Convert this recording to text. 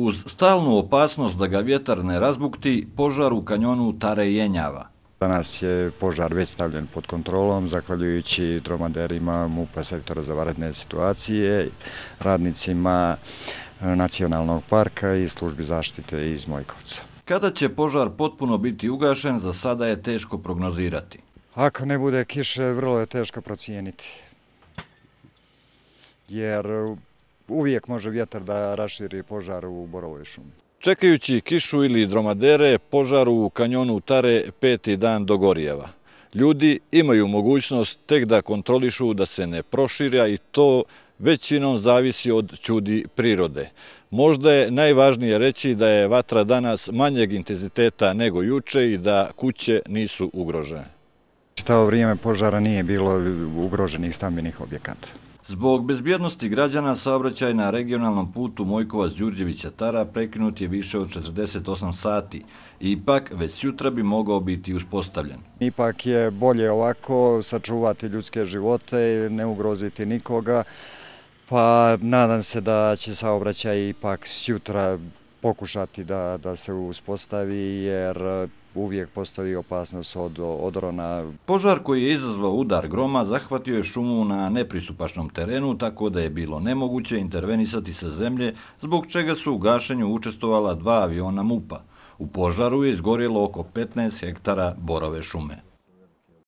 Uz stalnu opasnost da ga vjetar ne razbukti, požar u kanjonu Tare Jenjava. Danas je požar već stavljen pod kontrolom, zahvaljujući dromaderima MUPA sektora za varedne situacije, radnicima e, nacionalnog parka i službi zaštite iz Mojkovca. Kada će požar potpuno biti ugašen, za sada je teško prognozirati. Ako ne bude kiše, vrlo je teško procijeniti. Jer uvijek može vjetar da raširi požar u Borovoj šumi. Čekajući kišu ili dromadere, požar u kanjonu Tare peti dan do Gorijeva. Ljudi imaju mogućnost tek da kontrolišu da se ne proširja i to većinom zavisi od čudi prirode. Možda je najvažnije reći da je vatra danas manjeg intenziteta nego juče i da kuće nisu ugrožene. Čitavo vrijeme požara nije bilo ugroženih stambenih objekata. Zbog bezbjednosti građana saobraćaj na regionalnom putu Mojkovac-Đurđevića-Tara prekinut je više od 48 sati. Ipak, već jutra bi mogao biti uspostavljen. Ipak je bolje ovako sačuvati ljudske živote i ne ugroziti nikoga. Pa nadam se da će saobraćaj ipak jutra pokušati da, da se uspostavi jer eh, uvijek postoji opasnost od odrona. Požar koji je izazvao udar groma zahvatio je šumu na nepristupačnom terenu, tako da je bilo nemoguće intervenisati sa zemlje, zbog čega su u gašenju učestovala dva aviona MUPA. U požaru je izgorjelo oko 15 hektara borove šume.